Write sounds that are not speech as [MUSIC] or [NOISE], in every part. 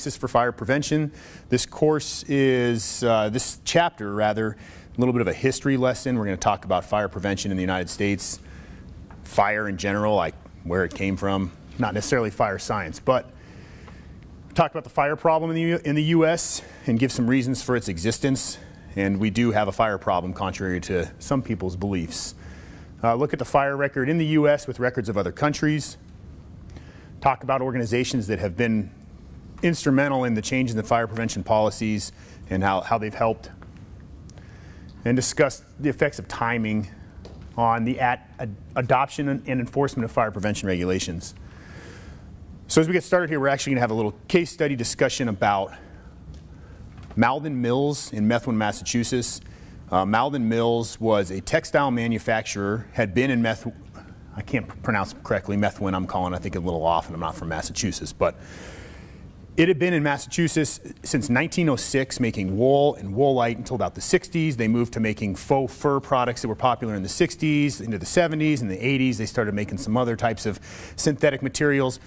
basis for fire prevention. This course is, uh, this chapter rather, a little bit of a history lesson. We're going to talk about fire prevention in the United States, fire in general, like where it came from, not necessarily fire science, but talk about the fire problem in the, in the U.S. and give some reasons for its existence. And we do have a fire problem, contrary to some people's beliefs. Uh, look at the fire record in the U.S. with records of other countries. Talk about organizations that have been instrumental in the change in the fire prevention policies and how, how they've helped. And discuss the effects of timing on the at, ad, adoption and enforcement of fire prevention regulations. So as we get started here, we're actually going to have a little case study discussion about Malden Mills in Methuen, Massachusetts. Uh, Malden Mills was a textile manufacturer, had been in Meth, I can't pronounce correctly, Methuen I'm calling, I think a little off, and I'm not from Massachusetts, but it had been in Massachusetts since 1906, making wool and woolite until about the 60s. They moved to making faux fur products that were popular in the 60s, into the 70s, and the 80s. They started making some other types of synthetic materials.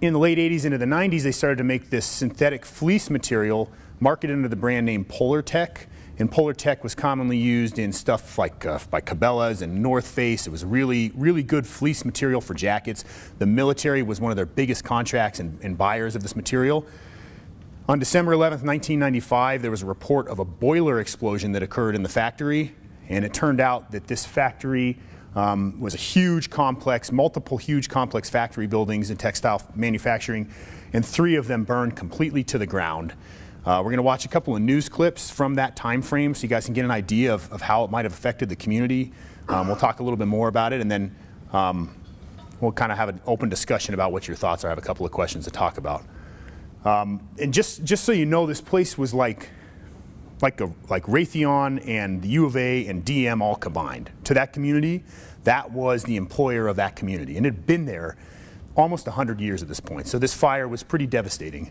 In the late 80s into the 90s, they started to make this synthetic fleece material marketed under the brand name Polartec. And Polartec was commonly used in stuff like uh, by Cabela's and North Face. It was really, really good fleece material for jackets. The military was one of their biggest contracts and, and buyers of this material. On December 11, 1995, there was a report of a boiler explosion that occurred in the factory. And it turned out that this factory um, was a huge complex, multiple huge complex factory buildings in textile manufacturing, and three of them burned completely to the ground. Uh, we're going to watch a couple of news clips from that time frame so you guys can get an idea of, of how it might have affected the community. Um, we'll talk a little bit more about it and then um, we'll kind of have an open discussion about what your thoughts are. I have a couple of questions to talk about. Um, and just, just so you know, this place was like, like, a, like Raytheon and the U of A and DM all combined. To that community, that was the employer of that community. And it had been there almost 100 years at this point. So this fire was pretty devastating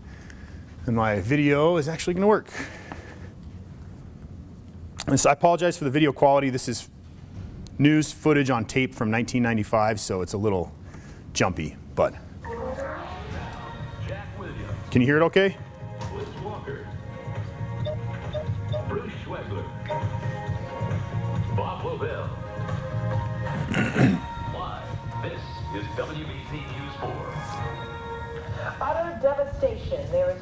and my video is actually going to work. And so I apologize for the video quality. This is news footage on tape from 1995, so it's a little jumpy, but. Can you hear it okay?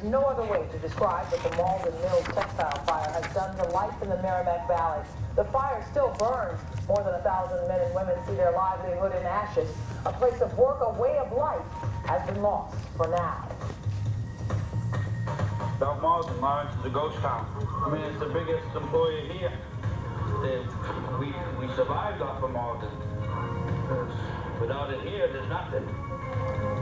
Is no other way to describe what the Malden Mills textile fire has done to life in the Merrimack Valley. The fire still burns. More than a thousand men and women see their livelihood in ashes. A place of work, a way of life has been lost for now. South Malden, Lawrence is a ghost town. I mean, it's the biggest employer here. We, we survived off of Malden. Without it here, there's nothing.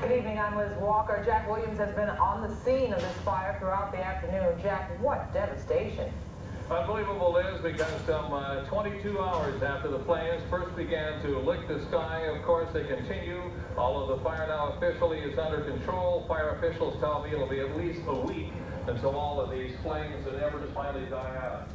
Good evening, I'm Liz Walker. Jack Williams has been on the scene of this fire throughout the afternoon. Jack, what devastation. Unbelievable, Liz, because some uh, 22 hours after the flames first began to lick the sky, of course, they continue. Although the fire now officially is under control, fire officials tell me it'll be at least a week until all of these flames and embers finally die out.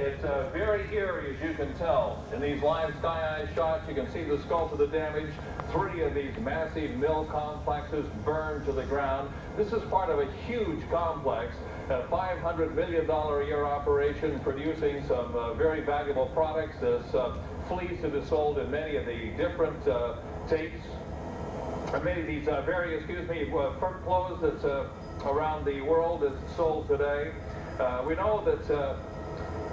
It's uh, very eerie, as you can tell. In these live sky eye shots, you can see the scope of the damage. Three of these massive mill complexes burned to the ground. This is part of a huge complex, a $500 million a year operation producing some uh, very valuable products. This uh, fleece that is sold in many of the different uh, tapes, many of these uh, very, excuse me, uh, fur clothes that's around the world that's sold today. we know that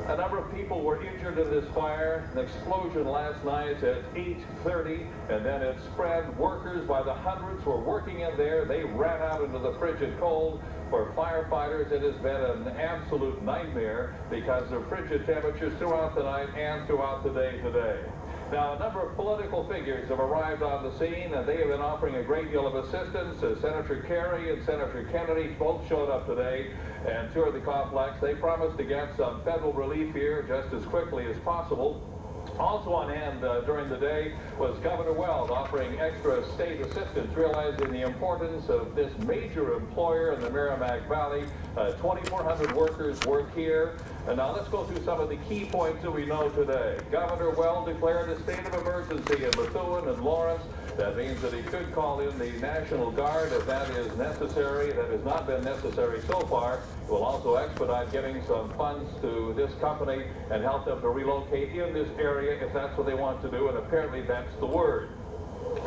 a number of people were injured in this fire. An explosion last night at 8.30, and then it spread. Workers by the hundreds were working in there. They ran out into the frigid cold. For firefighters, it has been an absolute nightmare because of frigid temperatures throughout the night and throughout the day today. Now, a number of political figures have arrived on the scene, and they have been offering a great deal of assistance. Uh, Senator Kerry and Senator Kennedy both showed up today and toured the complex. They promised to get some federal relief here just as quickly as possible. Also on hand uh, during the day was Governor Weld offering extra state assistance, realizing the importance of this major employer in the Merrimack Valley. Uh, 2,400 workers work here. And now let's go through some of the key points that we know today. Governor Weld declared a state of emergency in Methuen and Lawrence That means that he could call in the National Guard if that is necessary. That has not been necessary so far. It will also expedite getting some funds to this company and help them to relocate in this area if that's what they want to do, and apparently that's the word.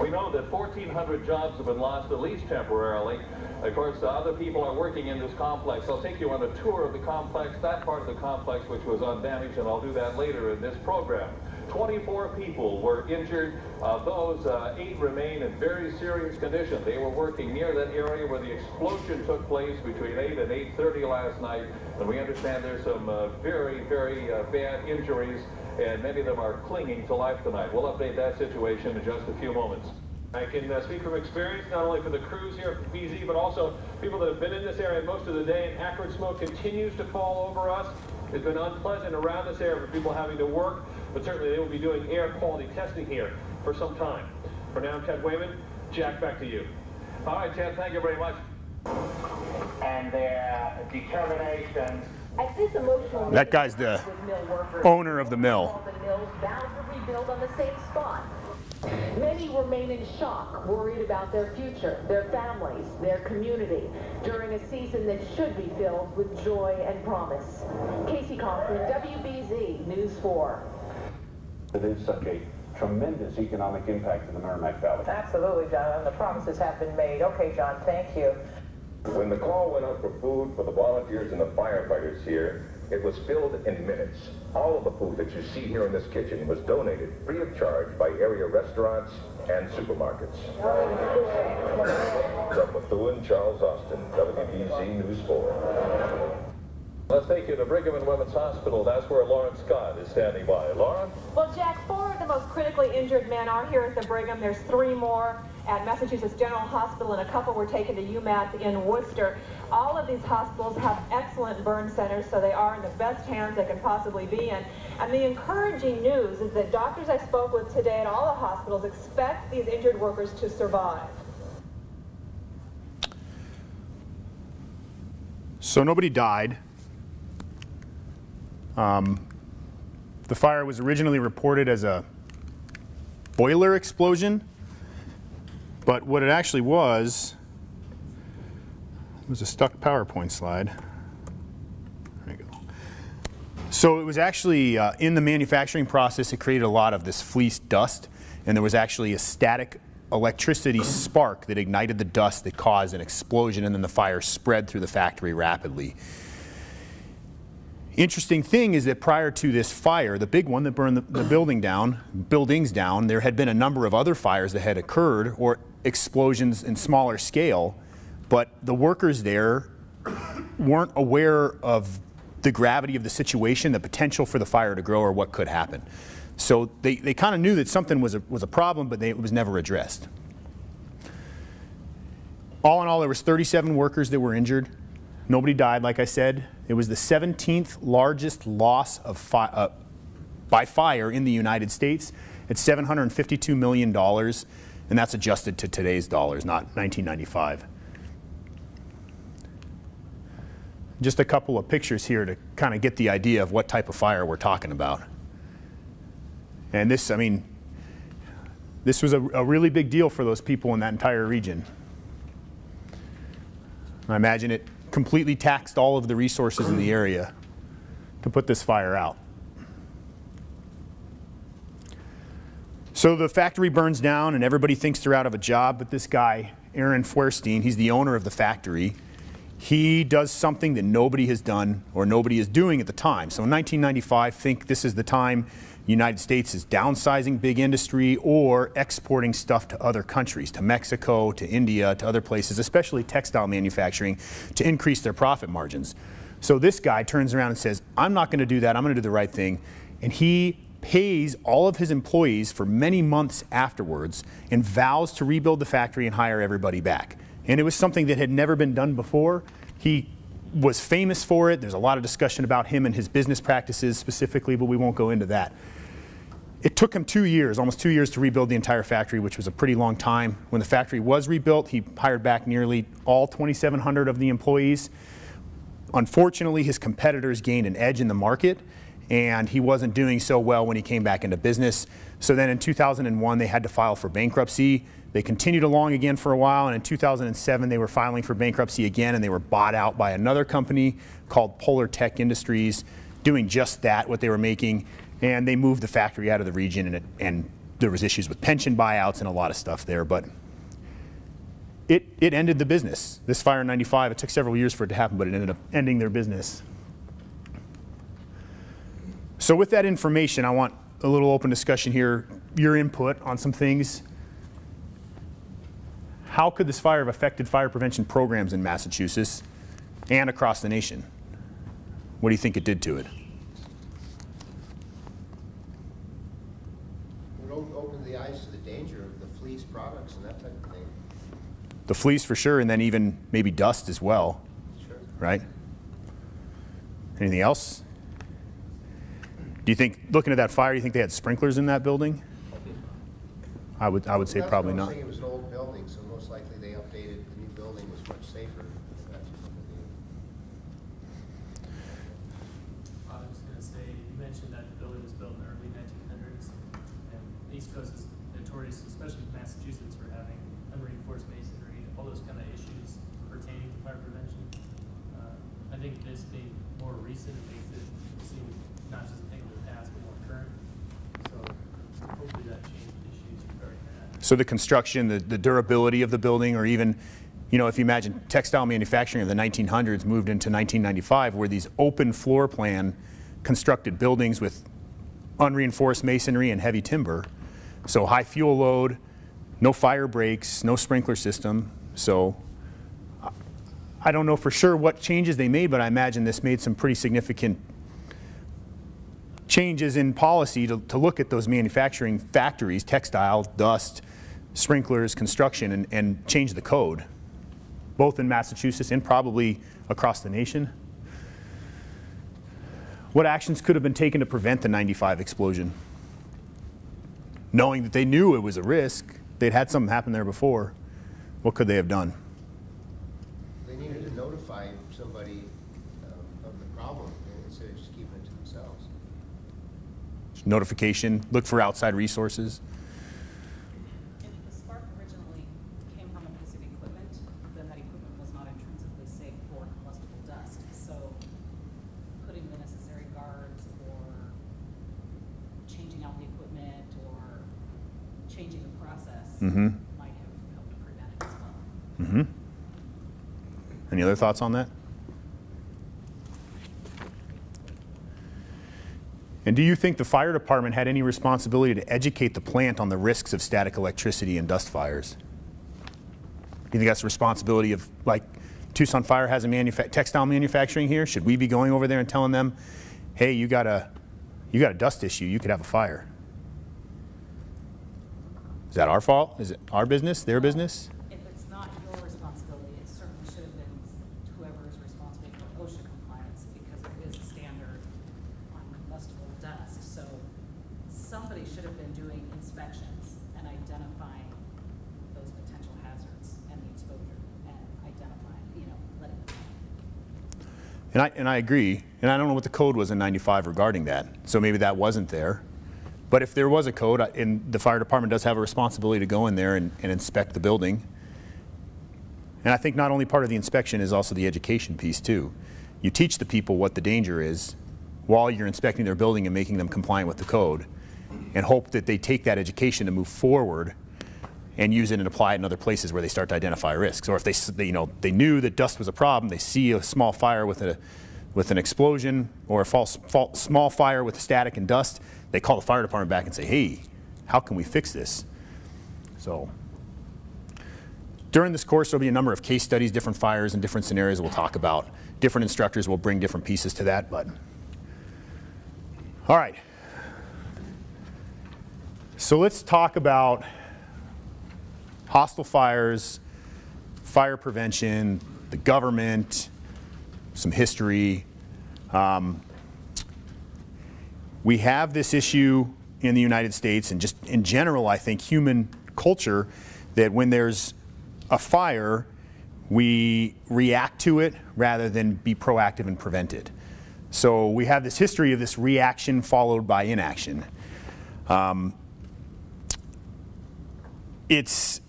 We know that 1,400 jobs have been lost, at least temporarily. Of course, other people are working in this complex. I'll take you on a tour of the complex, that part of the complex which was undamaged, and I'll do that later in this program. 24 people were injured. Uh, those uh, eight remain in very serious condition. They were working near that area where the explosion took place between 8 and 8.30 last night. And we understand there's some uh, very, very uh, bad injuries, and many of them are clinging to life tonight. We'll update that situation in just a few moments. I can uh, speak from experience, not only for the crews here at BZ, but also people that have been in this area most of the day, and acrid smoke continues to fall over us. It's been unpleasant around this area for people having to work, but certainly they will be doing air quality testing here for some time. For now, I'm Ted Wayman. Jack, back to you. All right, Ted, thank you very much. And their determination. At this emotional That guy's the meeting with mill workers, owner of the mill. all the mills bound to rebuild on the same spot. Many remain in shock, worried about their future, their families, their community, during a season that should be filled with joy and promise. Casey Conklin, WBZ News 4. It is such a tremendous economic impact in the Merrimack Valley. Absolutely, John, and the promises have been made. Okay, John, thank you. When the call went out for food for the volunteers and the firefighters here, it was filled in minutes. All of the food that you see here in this kitchen was donated free of charge by area restaurants and supermarkets. From Methuen, Charles Austin, WBZ News 4. Let's take you to Brigham and Women's Hospital. That's where Lauren Scott is standing by. Lauren? Well, Jack, four of the most critically injured men are here at the Brigham. There's three more at Massachusetts General Hospital, and a couple were taken to UMass in Worcester. All of these hospitals have excellent burn centers, so they are in the best hands they can possibly be in. And the encouraging news is that doctors I spoke with today at all the hospitals expect these injured workers to survive. So nobody died. Um, the fire was originally reported as a boiler explosion, but what it actually was was a stuck PowerPoint slide. There you go. So it was actually uh, in the manufacturing process, it created a lot of this fleece dust, and there was actually a static electricity spark that ignited the dust that caused an explosion, and then the fire spread through the factory rapidly. Interesting thing is that prior to this fire, the big one that burned the, the building down, buildings down, there had been a number of other fires that had occurred or explosions in smaller scale, but the workers there weren't aware of the gravity of the situation, the potential for the fire to grow, or what could happen. So they, they kind of knew that something was a, was a problem, but they, it was never addressed. All in all, there was 37 workers that were injured. Nobody died, like I said. It was the 17th largest loss of fi uh, by fire in the United States. It's $752 million, and that's adjusted to today's dollars, not 1995. Just a couple of pictures here to kind of get the idea of what type of fire we're talking about. And this, I mean, this was a, a really big deal for those people in that entire region. I imagine it completely taxed all of the resources in the area to put this fire out. So the factory burns down and everybody thinks they're out of a job, but this guy, Aaron Feuerstein, he's the owner of the factory. He does something that nobody has done or nobody is doing at the time. So in 1995, think this is the time United States is downsizing big industry or exporting stuff to other countries, to Mexico, to India, to other places, especially textile manufacturing, to increase their profit margins. So this guy turns around and says, I'm not going to do that. I'm going to do the right thing. And he pays all of his employees for many months afterwards and vows to rebuild the factory and hire everybody back. And it was something that had never been done before. He was famous for it. There's a lot of discussion about him and his business practices specifically, but we won't go into that. It took him two years, almost two years, to rebuild the entire factory, which was a pretty long time. When the factory was rebuilt, he hired back nearly all 2,700 of the employees. Unfortunately, his competitors gained an edge in the market, and he wasn't doing so well when he came back into business. So then in 2001, they had to file for bankruptcy. They continued along again for a while, and in 2007, they were filing for bankruptcy again, and they were bought out by another company called Polartec Industries, doing just that, what they were making, and they moved the factory out of the region, and, it, and there was issues with pension buyouts and a lot of stuff there, but it, it ended the business. This fire in 95, it took several years for it to happen, but it ended up ending their business. So with that information, I want a little open discussion here, your input on some things. How could this fire have affected fire prevention programs in Massachusetts and across the nation? What do you think it did to it? It opened the eyes to the danger of the fleece products and that type of thing. The fleece for sure, and then even maybe dust as well, Sure. right? Anything else? Do you think, looking at that fire, you think they had sprinklers in that building? I would, I would say probably what I was not. saying, It was an old building, so most likely they updated, the new building was much safer. I was gonna say, you mentioned that the building was built in the early nineteen hundreds, and the East Coast is notorious, especially Massachusetts, for having unreinforced masonry, all those kind of issues pertaining to fire prevention. Uh, I think this being more recent, it makes it seem not just a thing of the past, but more current. So hopefully that changed issues regarding that. So the construction, the, the durability of the building, or even, you know, if you imagine textile manufacturing of the 1900s moved into 1995, where these open floor plan constructed buildings with unreinforced masonry and heavy timber. So high fuel load, no fire breaks, no sprinkler system. So I- don't know for sure what changes they made, but I imagine this made some pretty significant changes in policy to, to look at those manufacturing factories, textile, dust, sprinklers, construction, and, and change the code, both in Massachusetts and probably across the nation. What actions could have been taken to prevent the 95 explosion? Knowing that they knew it was a risk, they'd had something happen there before, what could they have done? They needed to notify somebody um, of the problem instead of just keeping it to themselves. Notification, look for outside resources. If the spark originally came from a piece of equipment, then that equipment was not intrinsically safe for combustible dust. So putting the necessary guards or changing out the equipment or changing the process Mhm. might have helped prevent it as well. hmm Any other thoughts on that? And do you think the fire department had any responsibility to educate the plant on the risks of static electricity and dust fires? Do you think that's the responsibility of, like, Tucson Fire has a manufa- textile manufacturing here? Should we be going over there and telling them, hey, you got a, you got a dust issue, you could have a fire? Is that our fault? Is it our business, their business? If it's not your responsibility, it certainly should have been whoever is responsible for OSHA compliance because it is a standard on combustible dust. So somebody should have been doing inspections and identifying those potential hazards and the exposure and identifying, you know, letting them know. And I, agree, and I don't know what the code was in 95 regarding that, so maybe that wasn't there. But if there was a code, and the fire department does have a responsibility to go in there and, and inspect the building. And I think not only part of the inspection is also the education piece too. You teach the people what the danger is while you're inspecting their building and making them compliant with the code, and hope that they take that education to move forward and use it and apply it in other places where they start to identify risks. Or if they, they, you know, they knew that dust was a problem, they see a small fire with a, with an explosion or a false, false, small fire with static and dust, they call the fire department back and say, hey, how can we fix this? So during this course, there'll be a number of case studies, different fires and different scenarios we'll talk about. Different instructors will bring different pieces to that, but all right. So let's talk about hostile fires, fire prevention, the government, some history. Um, we have this issue in the United States and just in general, I think, human culture that when there's a fire, we react to it rather than be proactive and prevent it. So we have this history of this reaction followed by inaction. Um, it's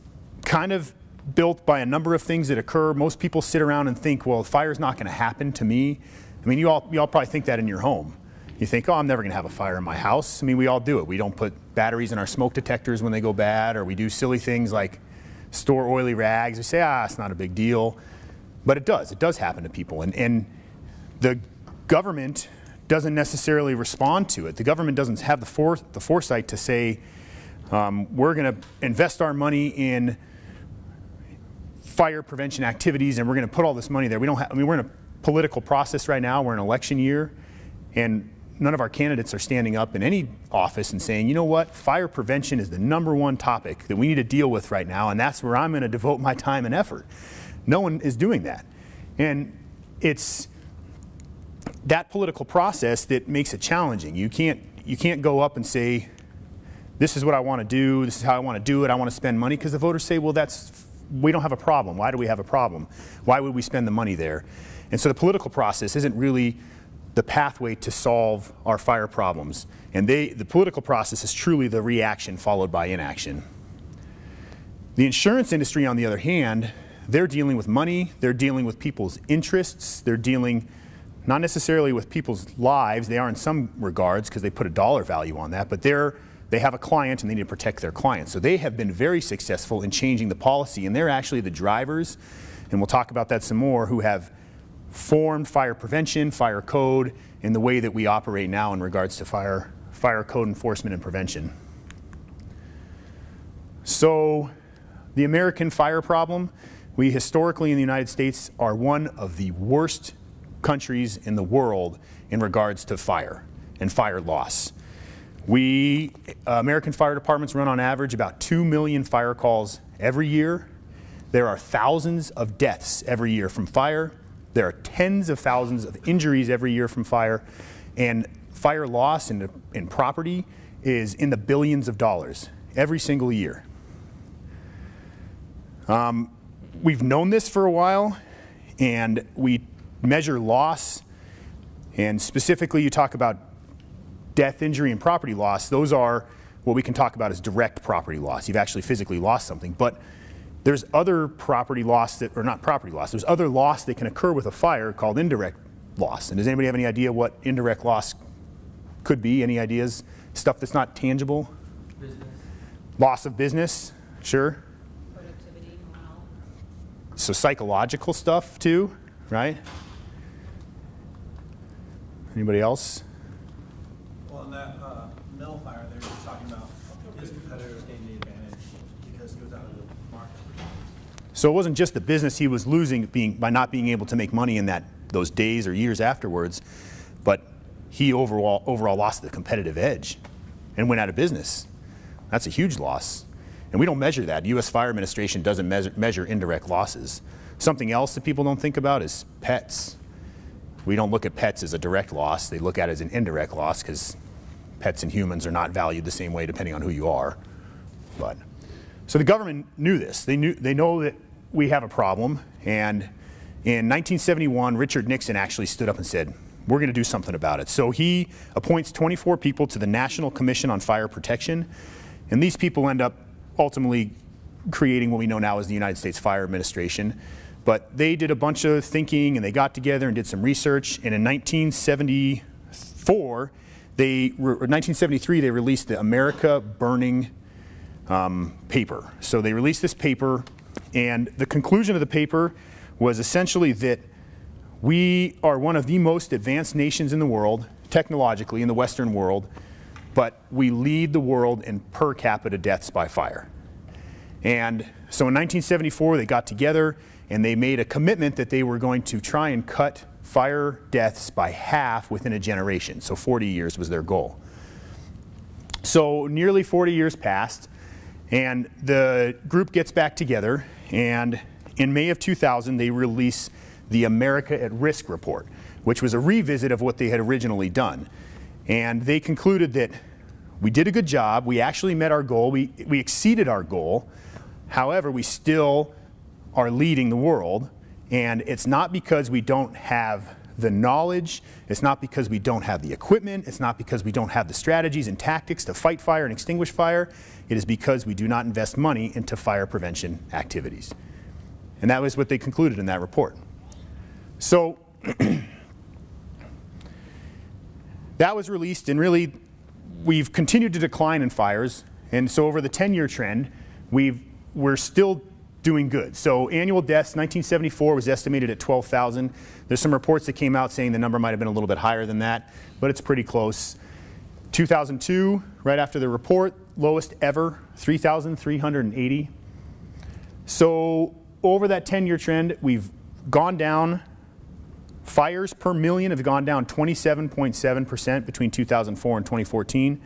kind of built by a number of things that occur. Most people sit around and think, well, fire's not going to happen to me. I mean, you all, you all probably think that in your home. You think, oh, I'm never going to have a fire in my house. I mean, we all do it. We don't put batteries in our smoke detectors when they go bad, or we do silly things like store oily rags. We say, ah, it's not a big deal. But it does. It does happen to people. And, and the government doesn't necessarily respond to it. The government doesn't have the, the foresight to say, um, we're going to invest our money in fire prevention activities and we're going to put all this money there. We don't have, I mean, we're in a political process right now. We're in election year. And none of our candidates are standing up in any office and saying, you know what, fire prevention is the number one topic that we need to deal with right now, and that's where I'm going to devote my time and effort. No one is doing that. And it's that political process that makes it challenging. You can't, you can't go up and say, this is what I want to do, this is how I want to do it, I want to spend money, because the voters say, well, that's, we don't have a problem. Why do we have a problem? Why would we spend the money there? And so the political process isn't really the pathway to solve our fire problems. And they, the political process is truly the reaction followed by inaction. The insurance industry, on the other hand, they're dealing with money, they're dealing with people's interests, they're dealing not necessarily with people's lives, they are in some regards because they put a dollar value on that, but they're, they have a client and they need to protect their client. So they have been very successful in changing the policy, and they're actually the drivers, and we'll talk about that some more, who have formed fire prevention, fire code, in the way that we operate now in regards to fire, fire code enforcement and prevention. So the American fire problem, we historically in the United States are one of the worst countries in the world in regards to fire and fire loss. We, uh, American fire departments run on average about 2 million fire calls every year. There are thousands of deaths every year from fire. There are tens of thousands of injuries every year from fire, and fire loss in, in property is in the billions of dollars every single year. Um, we've known this for a while, and we measure loss, and specifically you talk about death, injury, and property loss. Those are what we can talk about as direct property loss. You've actually physically lost something. But there's other property loss that, or not property loss, there's other loss that can occur with a fire called indirect loss. And does anybody have any idea what indirect loss could be? Any ideas? Stuff that's not tangible? Business. Loss of business, sure. Productivity, So psychological stuff too, right? Anybody else? That uh, mill fire, they were talking about his competitors gaining the advantage because he was out of the market. So it wasn't just the business he was losing being, by not being able to make money in that those days or years afterwards, but he overall overall lost the competitive edge and went out of business. That's a huge loss. And we don't measure that. U.S. Fire Administration doesn't measure, measure indirect losses. Something else that people don't think about is pets. We don't look at pets as a direct loss. They look at it as an indirect loss because pets and humans are not valued the same way depending on who you are. But so the government knew this. They knew they know that we have a problem. And in 1971, Richard Nixon actually stood up and said, "We're going to do something about it." So he appoints 24 people to the National Commission on Fire Protection, and these people end up ultimately creating what we know now as the United States Fire Administration. But they did a bunch of thinking and they got together and did some research. And in 1974, they, 1973, they released the America Burning um, paper. So they released this paper, and the conclusion of the paper was essentially that we are one of the most advanced nations in the world, technologically, in the Western world, but we lead the world in per capita deaths by fire. And so in 1974, they got together and they made a commitment that they were going to try and cut fire deaths by half within a generation. So 40 years was their goal. So nearly 40 years passed, and the group gets back together, and in May of 2000, they release the America at Risk report, which was a revisit of what they had originally done. And they concluded that we did a good job, we actually met our goal, we, we exceeded our goal, however, we still are leading the world. And it's not because we don't have the knowledge. It's not because we don't have the equipment. It's not because we don't have the strategies and tactics to fight fire and extinguish fire. It is because we do not invest money into fire prevention activities. And that was what they concluded in that report. So [CLEARS THROAT] that was released, and really, we've continued to decline in fires. And so over the 10-year trend, we've, we're still doing good. So annual deaths, 1974 was estimated at 12,000. There's some reports that came out saying the number might have been a little bit higher than that, but it's pretty close. 2002, right after the report, lowest ever, 3,380. So over that 10-year trend, we've gone down. Fires per million have gone down 27.7% between 2004 and 2014.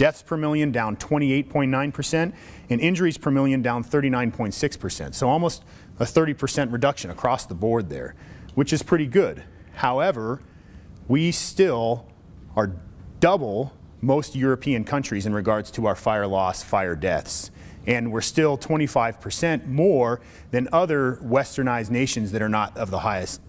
Deaths per million down 28.9%, and injuries per million down 39.6%. So almost a 30% reduction across the board there, which is pretty good. However, we still are double most European countries in regards to our fire loss, fire deaths. And we're still 25% more than other westernized nations that are not of the highest,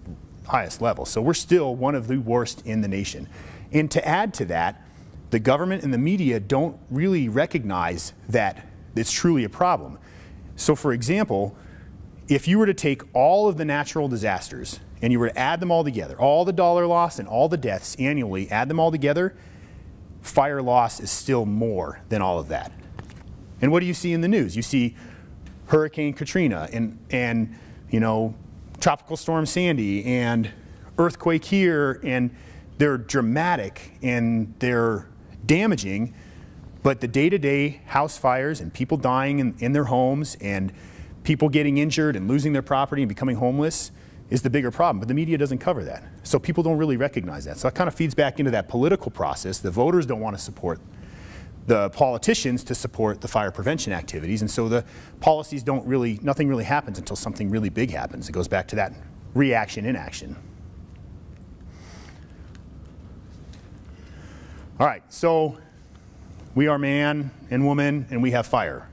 highest level. So we're still one of the worst in the nation. And to add to that, the government and the media don't really recognize that it's truly a problem. So for example, if you were to take all of the natural disasters and you were to add them all together, all the dollar loss and all the deaths annually, add them all together, fire loss is still more than all of that. And what do you see in the news? You see Hurricane Katrina and, and you know, Tropical Storm Sandy and earthquake here, and they're dramatic and they're damaging, but the day-to-day house fires and people dying in, in their homes and people getting injured and losing their property and becoming homeless is the bigger problem, but the media doesn't cover that. So people don't really recognize that. So that kind of feeds back into that political process. The voters don't want to support the politicians to support the fire prevention activities, and so the policies don't really, nothing really happens until something really big happens. It goes back to that reaction in All right, so we are man and woman, and we have fire.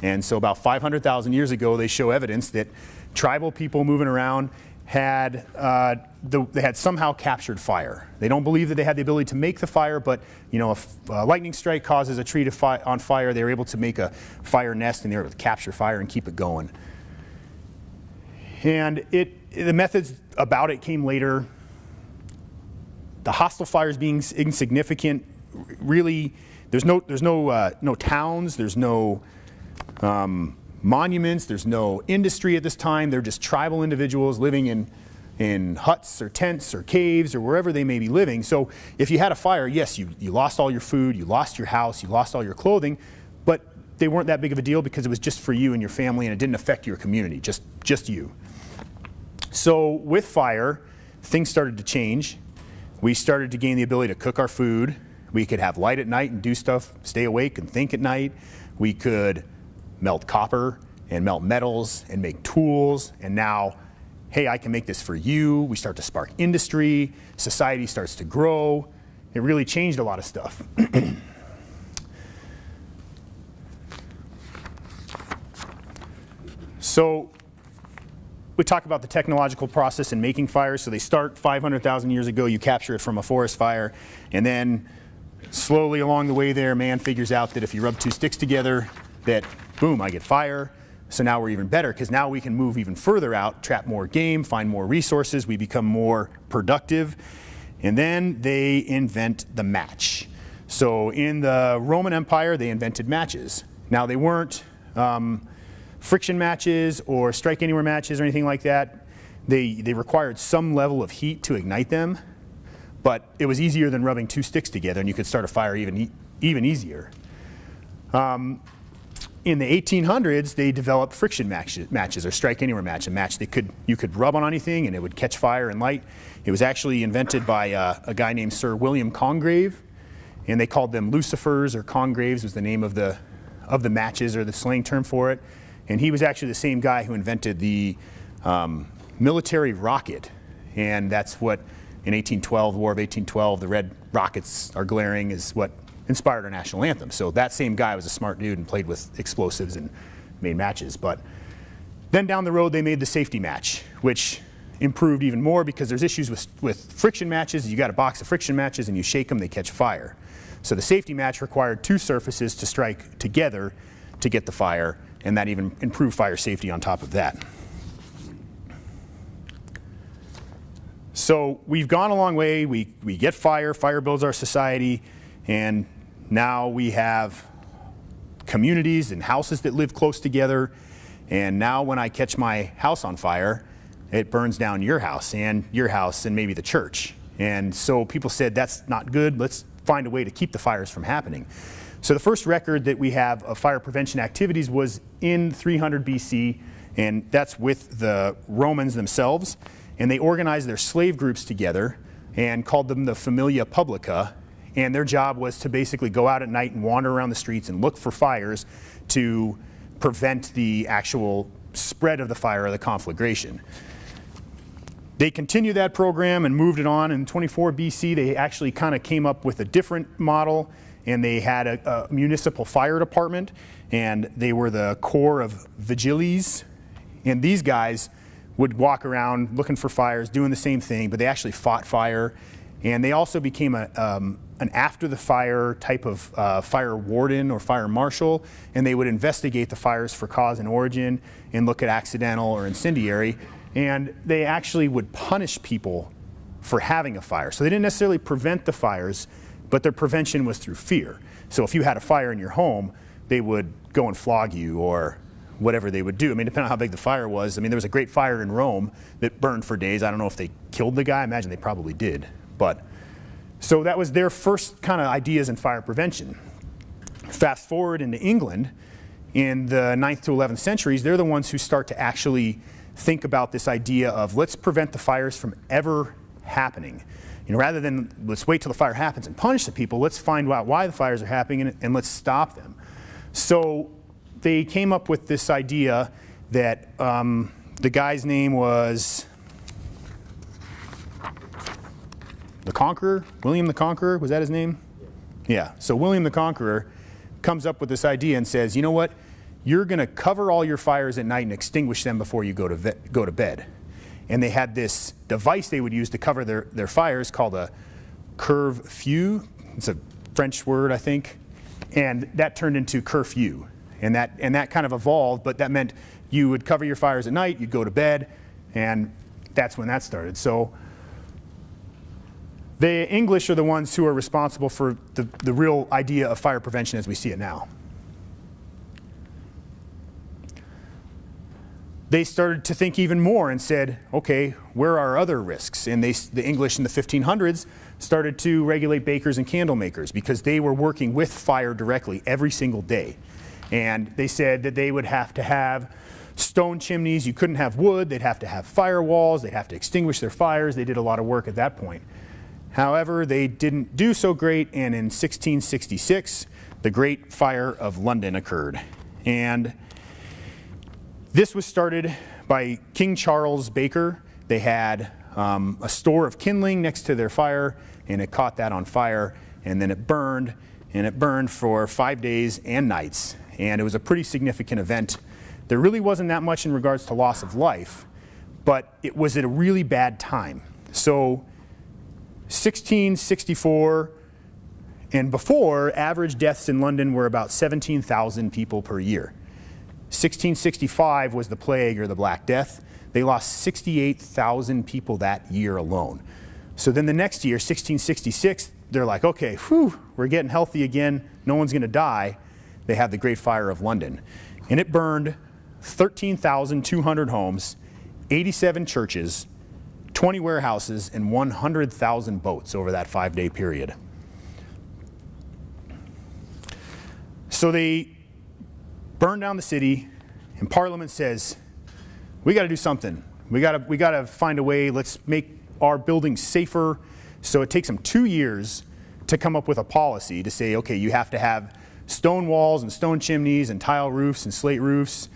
And so about 500,000 years ago, they show evidence that tribal people moving around had, uh, the, they had somehow captured fire. They don't believe that they had the ability to make the fire, but you know, if a lightning strike causes a tree to fi on fire, they were able to make a fire nest and they were able to capture fire and keep it going. And it, the methods about it came later the hostile fires being insignificant, really, there's no, there's no, uh, no towns, there's no um, monuments, there's no industry at this time. They're just tribal individuals living in, in huts or tents or caves or wherever they may be living. So if you had a fire, yes, you, you lost all your food, you lost your house, you lost all your clothing, but they weren't that big of a deal because it was just for you and your family and it didn't affect your community, just, just you. So with fire, things started to change we started to gain the ability to cook our food. We could have light at night and do stuff, stay awake and think at night. We could melt copper and melt metals and make tools. And now, hey, I can make this for you. We start to spark industry. Society starts to grow. It really changed a lot of stuff. [CLEARS THROAT] so we talk about the technological process in making fires. So they start 500,000 years ago, you capture it from a forest fire, and then slowly along the way there, man figures out that if you rub two sticks together, that boom, I get fire. So now we're even better because now we can move even further out, trap more game, find more resources, we become more productive. And then they invent the match. So in the Roman Empire, they invented matches. Now they weren't um, friction matches or strike anywhere matches or anything like that, they, they required some level of heat to ignite them, but it was easier than rubbing two sticks together and you could start a fire even, even easier. Um, in the 1800s, they developed friction matches, matches or strike anywhere match, a match that could, you could rub on anything and it would catch fire and light. It was actually invented by uh, a guy named Sir William Congreve, and they called them lucifers or congreves was the name of the, of the matches or the slang term for it. And he was actually the same guy who invented the um, military rocket. And that's what, in 1812, the War of 1812, the red rockets are glaring is what inspired our national anthem. So that same guy was a smart dude and played with explosives and made matches. But then down the road, they made the safety match, which improved even more because there's issues with, with friction matches. You got a box of friction matches and you shake them, they catch fire. So the safety match required two surfaces to strike together to get the fire, and that even improved fire safety on top of that. So we've gone a long way. We, we get fire, fire builds our society, and now we have communities and houses that live close together. And now when I catch my house on fire, it burns down your house and your house and maybe the church. And so people said, that's not good. Let's find a way to keep the fires from happening. So the first record that we have of fire prevention activities was in 300 BC, and that's with the Romans themselves. And they organized their slave groups together and called them the Familia Publica. And their job was to basically go out at night and wander around the streets and look for fires to prevent the actual spread of the fire or the conflagration. They continued that program and moved it on. In 24 BC, they actually kind of came up with a different model, and they had a, a, municipal fire department, and they were the corps of vigiles. And these guys would walk around looking for fires, doing the same thing, but they actually fought fire. And they also became a, um, an after the fire type of uh, fire warden or fire marshal, and they would investigate the fires for cause and origin and look at accidental or incendiary and they actually would punish people for having a fire. So they didn't necessarily prevent the fires, but their prevention was through fear. So if you had a fire in your home, they would go and flog you or whatever they would do. I mean, depending on how big the fire was. I mean, there was a great fire in Rome that burned for days. I don't know if they killed the guy. I imagine they probably did. But so that was their first kind of ideas in fire prevention. Fast forward into England in the 9th to 11th centuries, they're the ones who start to actually think about this idea of let's prevent the fires from ever happening. You know, rather than let's wait till the fire happens and punish the people, let's find out why the fires are happening and, and let's stop them. So they came up with this idea that um, the guy's name was the Conqueror, William the Conqueror, was that his name? Yeah, so William the Conqueror comes up with this idea and says, you know what, you're going to cover all your fires at night and extinguish them before you go to, go to bed. And they had this device they would use to cover their, their fires called a curve-few. It's a French word, I think. And that turned into curfew. And that, and that kind of evolved, but that meant you would cover your fires at night, you'd go to bed, and that's when that started. So the English are the ones who are responsible for the, the real idea of fire prevention as we see it now. They started to think even more and said, okay, where are other risks? And they, the English in the 1500s started to regulate bakers and candle makers because they were working with fire directly every single day. And they said that they would have to have stone chimneys. You couldn't have wood. They'd have to have firewalls. They'd have to extinguish their fires. They did a lot of work at that point. However, they didn't do so great, and in 1666, the Great Fire of London occurred. And this was started by King Charles Baker. They had um, a store of kindling next to their fire, and it caught that on fire, and then it burned, and it burned for five days and nights. And it was a pretty significant event. There really wasn't that much in regards to loss of life, but it was at a really bad time. So 1664 and before, average deaths in London were about 17,000 people per year. 1665 was the plague or the Black Death. They lost 68,000 people that year alone. So then the next year, 1666, they're like, okay, whew, we're getting healthy again. No one's going to die. They had the Great Fire of London. And it burned 13,200 homes, 87 churches, 20 warehouses, and 100,000 boats over that five day period. So they burn down the city, and Parliament says, we got to do something. We got to we got to find a way. Let's make our buildings safer. So it takes them two years to come up with a policy to say, okay, you have to have stone walls and stone chimneys and tile roofs and slate roofs.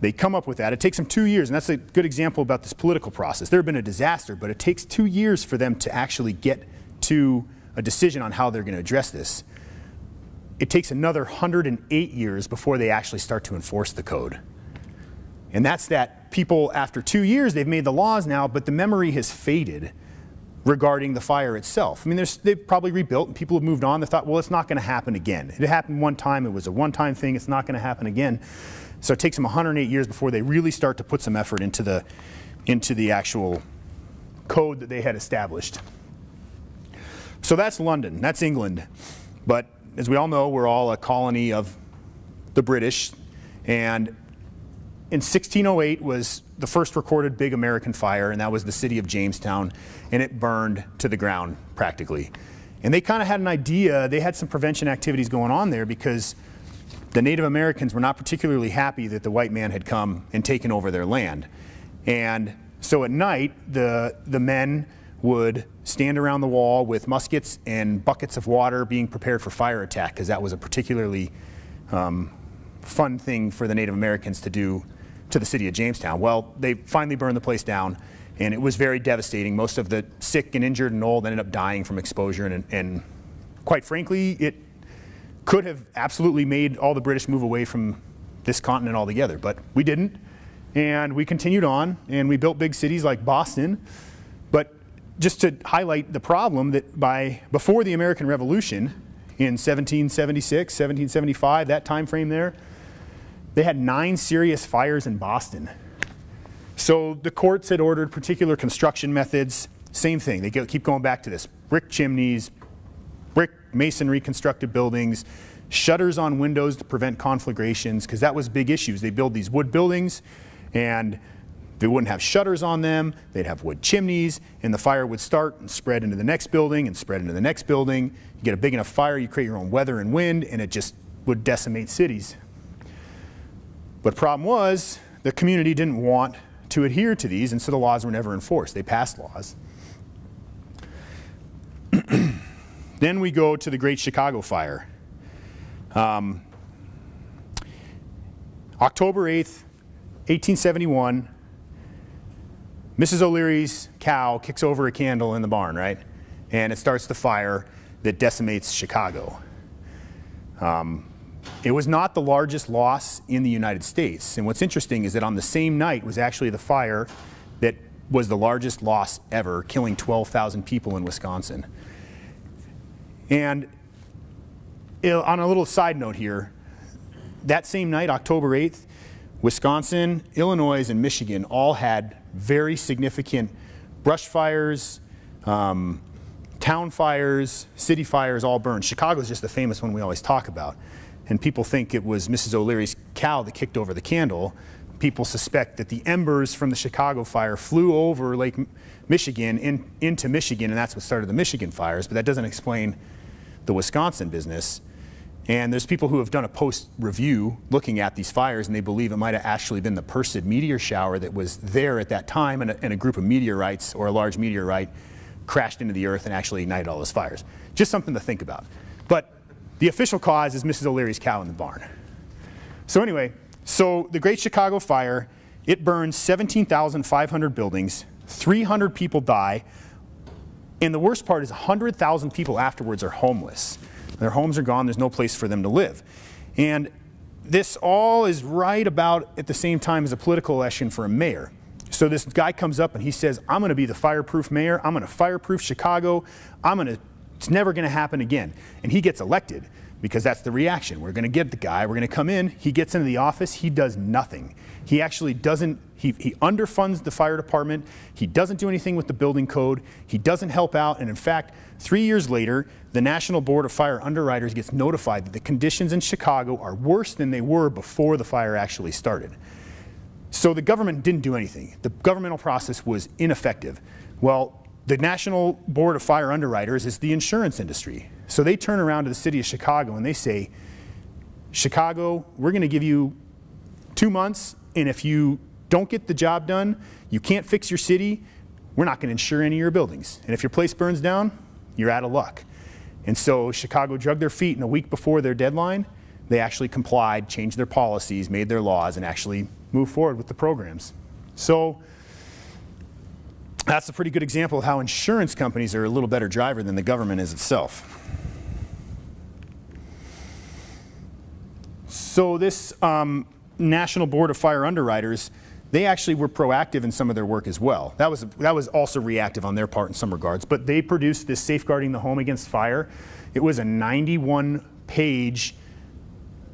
They come up with that. It takes them two years, and that's a good example about this political process. There have been a disaster, but it takes two years for them to actually get to a decision on how they're going to address this it takes another 108 years before they actually start to enforce the code. And that's that people, after two years, they've made the laws now, but the memory has faded regarding the fire itself. I mean, they've probably rebuilt and people have moved on. They thought, well, it's not going to happen again. It happened one time. It was a one-time thing. It's not going to happen again. So it takes them 108 years before they really start to put some effort into the, into the actual code that they had established. So that's London. That's England. But as we all know, we're all a colony of the British. And in 1608 was the first recorded big American fire, and that was the city of Jamestown, and it burned to the ground practically. And they kind of had an idea, they had some prevention activities going on there because the Native Americans were not particularly happy that the white man had come and taken over their land. And so at night, the, the men would stand around the wall with muskets and buckets of water being prepared for fire attack because that was a particularly um, fun thing for the Native Americans to do to the city of Jamestown. Well, they finally burned the place down and it was very devastating. Most of the sick and injured and old ended up dying from exposure and, and quite frankly, it could have absolutely made all the British move away from this continent altogether, but we didn't. And we continued on and we built big cities like Boston. Just to highlight the problem that by before the American Revolution in 1776, 1775, that time frame there, they had nine serious fires in Boston. So the courts had ordered particular construction methods. Same thing, they keep going back to this. Brick chimneys, brick masonry constructed buildings, shutters on windows to prevent conflagrations, because that was big issues. They build these wood buildings, and they wouldn't have shutters on them, they'd have wood chimneys, and the fire would start and spread into the next building and spread into the next building. You get a big enough fire, you create your own weather and wind, and it just would decimate cities. But problem was, the community didn't want to adhere to these, and so the laws were never enforced. They passed laws. [CLEARS THROAT] then we go to the Great Chicago Fire. Um, October 8th, 1871, Mrs. O'Leary's cow kicks over a candle in the barn, right? And it starts the fire that decimates Chicago. Um, it was not the largest loss in the United States. And what's interesting is that on the same night was actually the fire that was the largest loss ever, killing 12,000 people in Wisconsin. And on a little side note here, that same night, October 8th, Wisconsin, Illinois, and Michigan all had very significant brush fires, um, town fires, city fires all burned. Chicago is just the famous one we always talk about and people think it was Mrs. O'Leary's cow that kicked over the candle. People suspect that the embers from the Chicago fire flew over Lake Michigan in, into Michigan, and that's what started the Michigan fires, but that doesn't explain the Wisconsin business. And there's people who have done a post review looking at these fires, and they believe it might have actually been the Perseid meteor shower that was there at that time, and a, and a group of meteorites or a large meteorite crashed into the earth and actually ignited all those fires. Just something to think about. But the official cause is Mrs. O'Leary's cow in the barn. So anyway, so the Great Chicago Fire, it burns 17,500 buildings, 300 people die, and the worst part is 100,000 people afterwards are homeless. Their homes are gone, there's no place for them to live. And this all is right about at the same time as a political election for a mayor. So this guy comes up and he says, I'm going to be the fireproof mayor. I'm going to fireproof Chicago. I'm going to it's never going to happen again. And he gets elected because that's the reaction. We're going to get the guy, we're going to come in, he gets into the office, he does nothing. He actually doesn't, he, he underfunds the fire department, he doesn't do anything with the building code, he doesn't help out, and in fact, three years later, the National Board of Fire Underwriters gets notified that the conditions in Chicago are worse than they were before the fire actually started. So the government didn't do anything. The governmental process was ineffective. Well, the National Board of Fire Underwriters is the insurance industry. So they turn around to the city of Chicago and they say, Chicago, we're going to give you two months, and if you don't get the job done, you can't fix your city, we're not going to insure any of your buildings. And if your place burns down, you're out of luck. And so Chicago drug their feet, and a week before their deadline, they actually complied, changed their policies, made their laws, and actually moved forward with the programs. So that's a pretty good example of how insurance companies are a little better driver than the government is itself. So this um, National Board of Fire Underwriters, they actually were proactive in some of their work as well. That was, that was also reactive on their part in some regards, but they produced this Safeguarding the Home Against Fire. It was a 91 page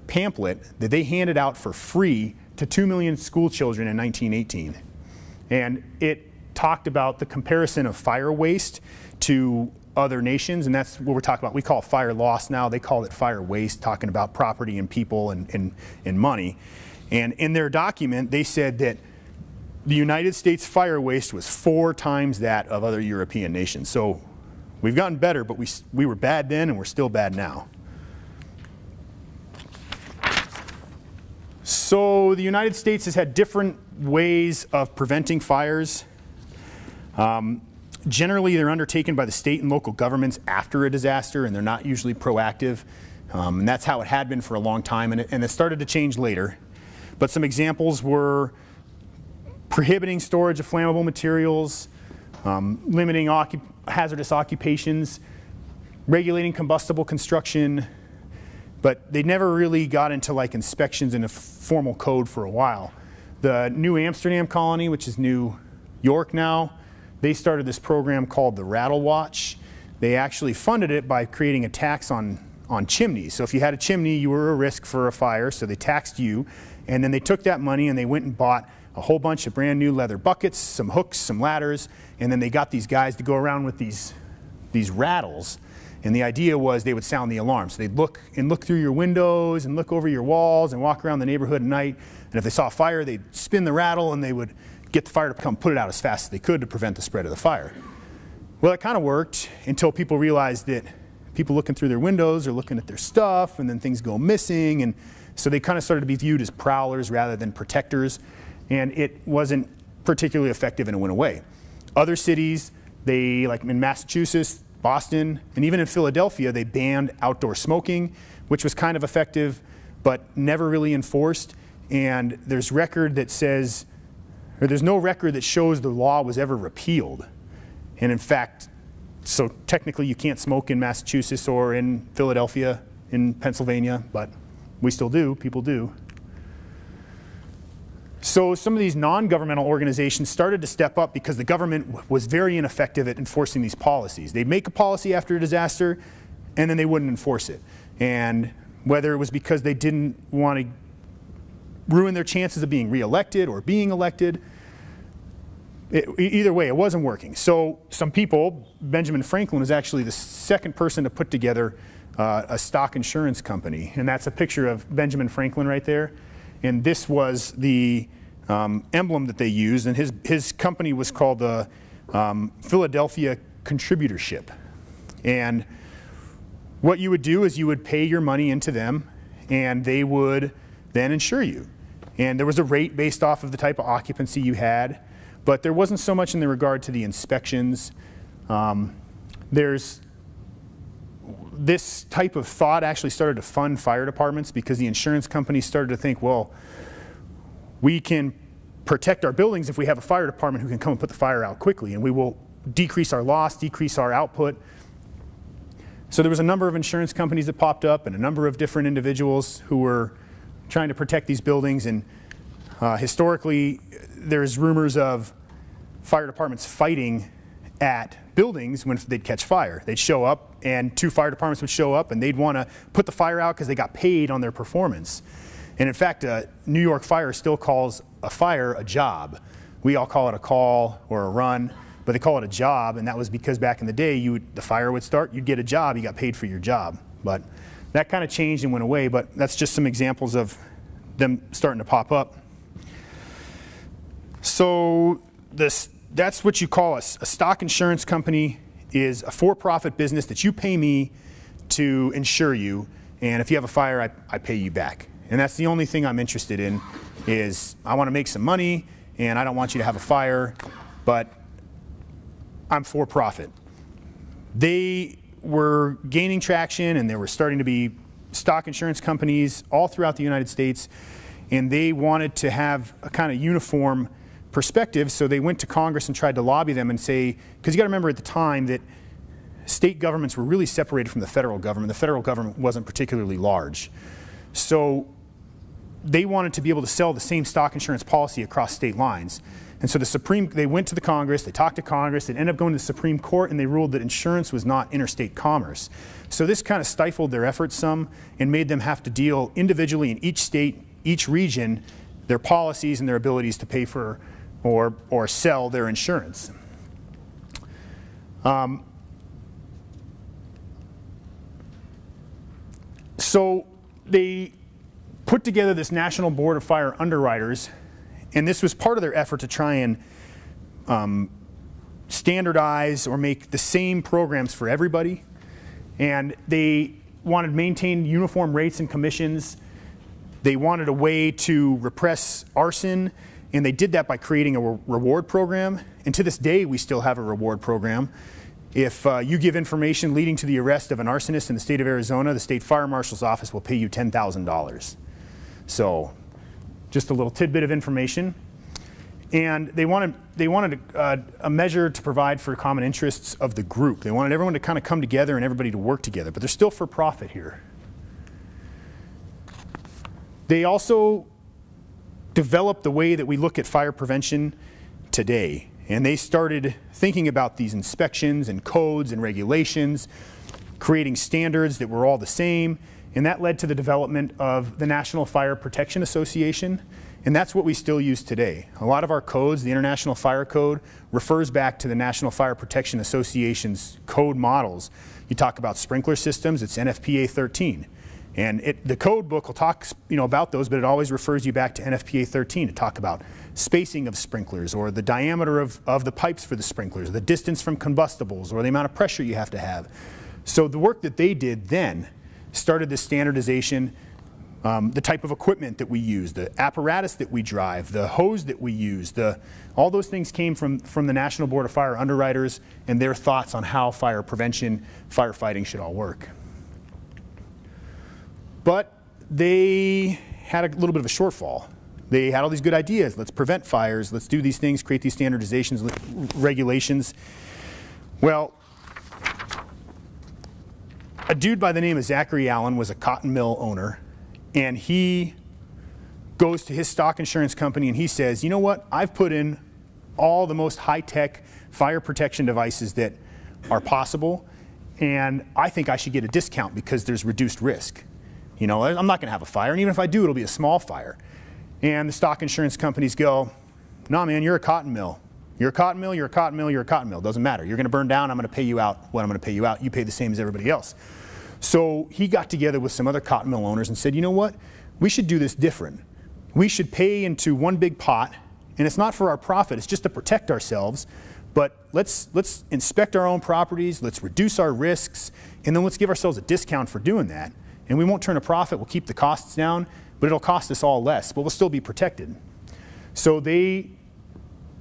pamphlet that they handed out for free to 2 million school children in 1918. And it talked about the comparison of fire waste to other nations, and that's what we're talking about. We call fire loss now. They call it fire waste, talking about property and people and, and, and money. And in their document, they said that the United States fire waste was four times that of other European nations. So we've gotten better, but we, we were bad then and we're still bad now. So the United States has had different ways of preventing fires. Um, generally, they're undertaken by the state and local governments after a disaster, and they're not usually proactive. Um, and that's how it had been for a long time, and it, and it started to change later. But some examples were prohibiting storage of flammable materials, um, limiting occup hazardous occupations, regulating combustible construction, but they never really got into like inspections in a formal code for a while. The New Amsterdam colony, which is New York now, they started this program called the Rattle Watch. They actually funded it by creating a tax on, on chimneys. So if you had a chimney, you were a risk for a fire, so they taxed you. And then they took that money and they went and bought a whole bunch of brand new leather buckets, some hooks, some ladders, and then they got these guys to go around with these, these rattles. And the idea was they would sound the alarm. So they'd look and look through your windows and look over your walls and walk around the neighborhood at night. And if they saw a fire, they'd spin the rattle and they would get the fire to come put it out as fast as they could to prevent the spread of the fire. Well, it kind of worked until people realized that people looking through their windows are looking at their stuff and then things go missing. And so they kind of started to be viewed as prowlers rather than protectors. And it wasn't particularly effective and it went away. Other cities, they, like in Massachusetts, Boston, and even in Philadelphia, they banned outdoor smoking, which was kind of effective, but never really enforced. And there's record that says or there's no record that shows the law was ever repealed. And in fact, so technically you can't smoke in Massachusetts or in Philadelphia, in Pennsylvania, but we still do, people do. So some of these non-governmental organizations started to step up because the government was very ineffective at enforcing these policies. They'd make a policy after a disaster and then they wouldn't enforce it. And whether it was because they didn't want to ruin their chances of being reelected or being elected. It, either way, it wasn't working. So some people, Benjamin Franklin was actually the second person to put together uh, a stock insurance company. And that's a picture of Benjamin Franklin right there. And this was the um, emblem that they used. And his, his company was called the um, Philadelphia Contributorship. And what you would do is you would pay your money into them and they would then insure you. And there was a rate based off of the type of occupancy you had, but there wasn't so much in the regard to the inspections. Um, there's this type of thought actually started to fund fire departments because the insurance companies started to think, well, we can protect our buildings if we have a fire department who can come and put the fire out quickly, and we will decrease our loss, decrease our output. So there was a number of insurance companies that popped up and a number of different individuals who were trying to protect these buildings. And uh, historically, there's rumors of fire departments fighting at buildings when they'd catch fire. They'd show up, and two fire departments would show up, and they'd want to put the fire out because they got paid on their performance. And in fact, uh, New York Fire still calls a fire a job. We all call it a call or a run, but they call it a job, and that was because back in the day, you would, the fire would start, you'd get a job, you got paid for your job. But that kind of changed and went away, but that's just some examples of them starting to pop up. So this, that's what you call a, a stock insurance company is a for-profit business that you pay me to insure you, and if you have a fire, I, I pay you back. And that's the only thing I'm interested in is I want to make some money, and I don't want you to have a fire, but I'm for profit. They were gaining traction and there were starting to be stock insurance companies all throughout the United States and they wanted to have a kind of uniform perspective so they went to Congress and tried to lobby them and say because you got to remember at the time that state governments were really separated from the federal government the federal government wasn't particularly large so they wanted to be able to sell the same stock insurance policy across state lines. And so the Supreme, they went to the Congress, they talked to Congress, they ended up going to the Supreme Court, and they ruled that insurance was not interstate commerce. So this kind of stifled their efforts some and made them have to deal individually in each state, each region, their policies and their abilities to pay for or, or sell their insurance. Um, so they put together this National Board of Fire Underwriters, and this was part of their effort to try and um, standardize or make the same programs for everybody. And they wanted to maintain uniform rates and commissions. They wanted a way to repress arson, and they did that by creating a re reward program. And to this day, we still have a reward program. If uh, you give information leading to the arrest of an arsonist in the state of Arizona, the state fire marshal's office will pay you $10,000. So just a little tidbit of information. And they wanted, they wanted a, uh, a measure to provide for common interests of the group. They wanted everyone to kind of come together and everybody to work together, but they're still for profit here. They also developed the way that we look at fire prevention today. And they started thinking about these inspections and codes and regulations, creating standards that were all the same. And that led to the development of the National Fire Protection Association. And that's what we still use today. A lot of our codes, the International Fire Code, refers back to the National Fire Protection Association's code models. You talk about sprinkler systems, it's NFPA 13. And it, the code book will talk you know, about those, but it always refers you back to NFPA 13 to talk about spacing of sprinklers or the diameter of, of the pipes for the sprinklers, the distance from combustibles or the amount of pressure you have to have. So the work that they did then started this standardization, um, the type of equipment that we use, the apparatus that we drive, the hose that we use, the, all those things came from, from the National Board of Fire Underwriters and their thoughts on how fire prevention, firefighting should all work. But they had a little bit of a shortfall. They had all these good ideas. Let's prevent fires. Let's do these things, create these standardizations, regulations. Well, a dude by the name of Zachary Allen was a cotton mill owner, and he goes to his stock insurance company and he says, you know what, I've put in all the most high-tech fire protection devices that are possible, and I think I should get a discount because there's reduced risk. You know, I'm not going to have a fire, and even if I do, it'll be a small fire. And the stock insurance companies go, no, nah, man, you're a cotton mill. You're a cotton mill, you're a cotton mill, you're a cotton mill. Doesn't matter. You're going to burn down, I'm going to pay you out what I'm going to pay you out. You pay the same as everybody else. So he got together with some other cotton mill owners and said, you know what? We should do this different. We should pay into one big pot, and it's not for our profit, it's just to protect ourselves. But let's, let's inspect our own properties, let's reduce our risks, and then let's give ourselves a discount for doing that and we won't turn a profit, we'll keep the costs down, but it'll cost us all less, but we'll still be protected. So they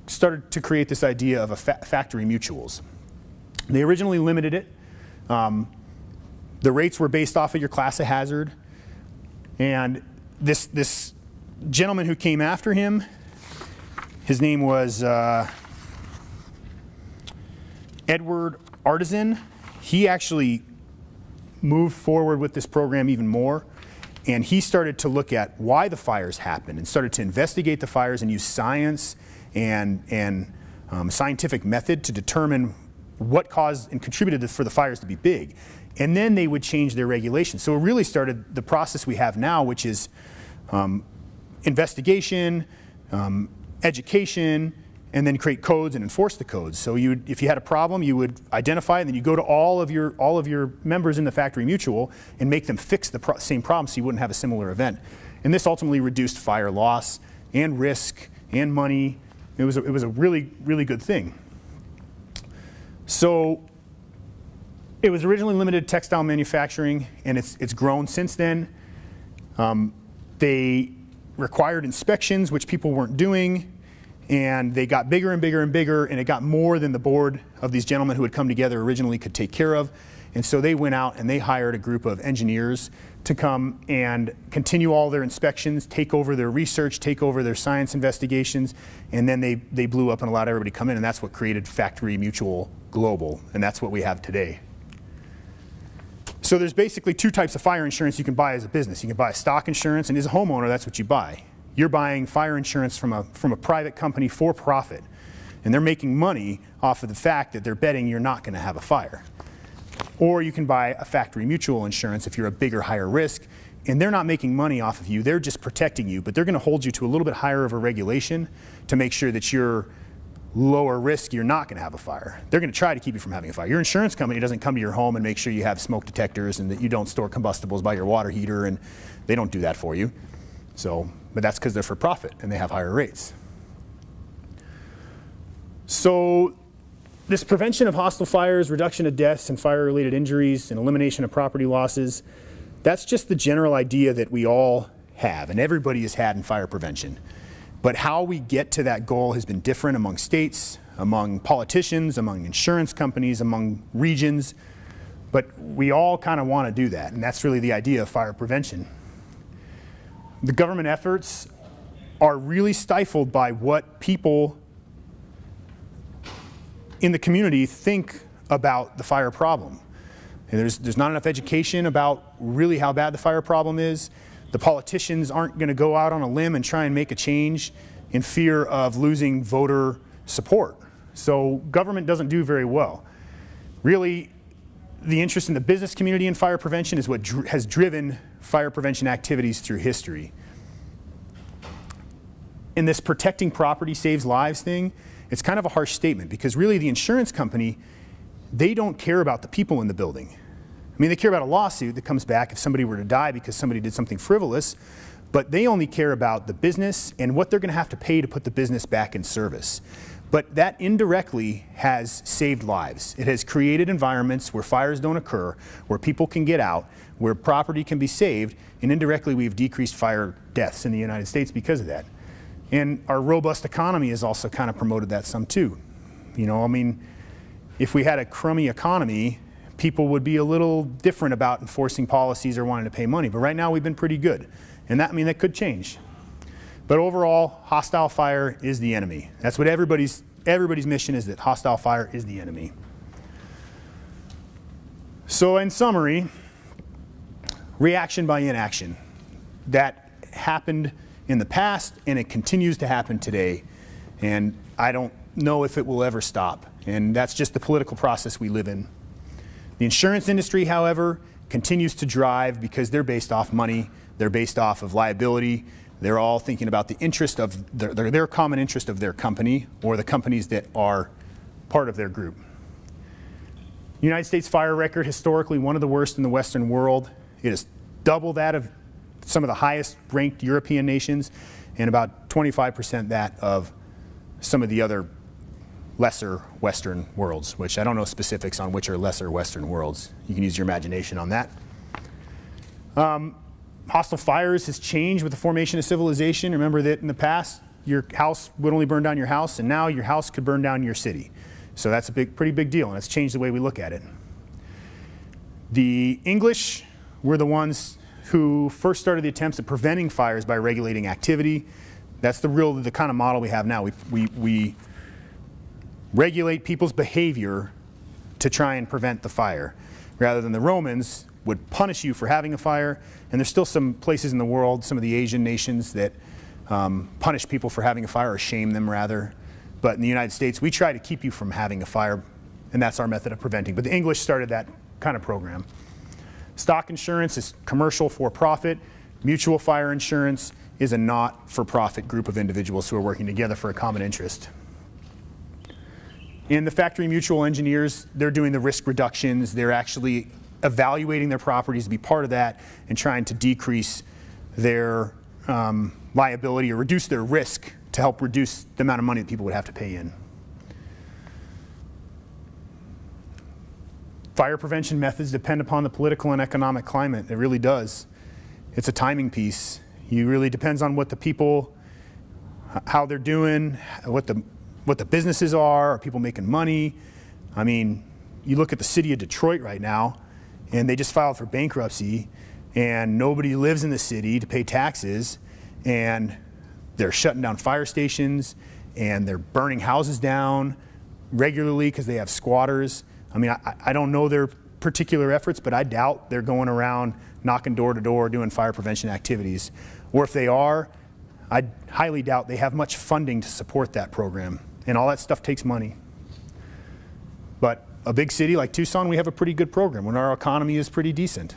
started to create this idea of a fa factory mutuals. They originally limited it. Um, the rates were based off of your class of hazard. And this, this gentleman who came after him, his name was uh, Edward Artisan. He actually moved forward with this program even more. And he started to look at why the fires happened and started to investigate the fires and use science and, and um, scientific method to determine what caused and contributed for the fires to be big. And then they would change their regulations. So it really started the process we have now, which is um, investigation, um, education, and then create codes and enforce the codes. So you, if you had a problem, you would identify and then you go to all of your all of your members in the factory mutual and make them fix the pro same problem, so you wouldn't have a similar event. And this ultimately reduced fire loss and risk and money. It was a, it was a really really good thing. So it was originally limited to textile manufacturing, and it's it's grown since then. Um, they required inspections, which people weren't doing and they got bigger and bigger and bigger, and it got more than the board of these gentlemen who had come together originally could take care of. And so they went out and they hired a group of engineers to come and continue all their inspections, take over their research, take over their science investigations, and then they, they blew up and allowed everybody to come in, and that's what created Factory Mutual Global, and that's what we have today. So there's basically two types of fire insurance you can buy as a business. You can buy stock insurance, and as a homeowner, that's what you buy. You're buying fire insurance from a, from a private company for profit, and they're making money off of the fact that they're betting you're not going to have a fire. Or you can buy a factory mutual insurance if you're a bigger, higher risk, and they're not making money off of you. They're just protecting you, but they're going to hold you to a little bit higher of a regulation to make sure that you're lower risk, you're not going to have a fire. They're going to try to keep you from having a fire. Your insurance company doesn't come to your home and make sure you have smoke detectors and that you don't store combustibles by your water heater, and they don't do that for you. So, but that's because they're for profit and they have higher rates. So, this prevention of hostile fires, reduction of deaths and fire-related injuries, and elimination of property losses, that's just the general idea that we all have and everybody has had in fire prevention. But how we get to that goal has been different among states, among politicians, among insurance companies, among regions. But we all kind of want to do that, and that's really the idea of fire prevention. The government efforts are really stifled by what people in the community think about the fire problem. And there's, there's not enough education about really how bad the fire problem is. The politicians aren't going to go out on a limb and try and make a change in fear of losing voter support. So government doesn't do very well. Really, the interest in the business community in fire prevention is what dr has driven fire prevention activities through history. In this protecting property saves lives thing, it's kind of a harsh statement because really the insurance company, they don't care about the people in the building. I mean, they care about a lawsuit that comes back if somebody were to die because somebody did something frivolous, but they only care about the business and what they're going to have to pay to put the business back in service. But that indirectly has saved lives. It has created environments where fires don't occur, where people can get out, where property can be saved, and indirectly we've decreased fire deaths in the United States because of that. And our robust economy has also kind of promoted that some too. You know, I mean, if we had a crummy economy, people would be a little different about enforcing policies or wanting to pay money. But right now we've been pretty good. And that, I mean, that could change. But overall, hostile fire is the enemy. That's what everybody's, everybody's mission is that hostile fire is the enemy. So in summary, reaction by inaction. That happened in the past and it continues to happen today. And I don't know if it will ever stop. And that's just the political process we live in. The insurance industry, however, continues to drive because they're based off money, they're based off of liability, they're all thinking about the interest of their, their, their common interest of their company or the companies that are part of their group. United States fire record, historically one of the worst in the Western world. It is double that of some of the highest ranked European nations and about 25% that of some of the other lesser Western worlds, which I don't know specifics on which are lesser Western worlds. You can use your imagination on that. Um, hostile fires has changed with the formation of civilization. Remember that in the past, your house would only burn down your house, and now your house could burn down your city. So that's a big, pretty big deal, and it's changed the way we look at it. The English were the ones who first started the attempts at preventing fires by regulating activity. That's the real, the kind of model we have now. We, we, we regulate people's behavior to try and prevent the fire, rather than the Romans would punish you for having a fire. And there's still some places in the world, some of the Asian nations that um, punish people for having a fire or shame them rather. But in the United States, we try to keep you from having a fire, and that's our method of preventing. But the English started that kind of program. Stock insurance is commercial for profit. Mutual fire insurance is a not for profit group of individuals who are working together for a common interest. In the factory mutual engineers, they're doing the risk reductions. They're actually evaluating their properties to be part of that and trying to decrease their um, liability or reduce their risk to help reduce the amount of money that people would have to pay in. Fire prevention methods depend upon the political and economic climate. It really does. It's a timing piece. It really depends on what the people, how they're doing, what the what the businesses are, are people making money? I mean, you look at the city of Detroit right now, and they just filed for bankruptcy, and nobody lives in the city to pay taxes, and they're shutting down fire stations, and they're burning houses down regularly because they have squatters. I mean, I, I don't know their particular efforts, but I doubt they're going around knocking door to door doing fire prevention activities. Or if they are, I highly doubt they have much funding to support that program. And all that stuff takes money. But a big city like Tucson, we have a pretty good program when our economy is pretty decent.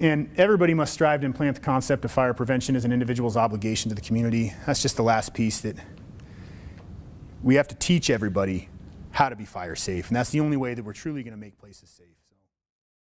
And everybody must strive to implant the concept of fire prevention as an individual's obligation to the community. That's just the last piece that we have to teach everybody how to be fire safe. And that's the only way that we're truly going to make places safe.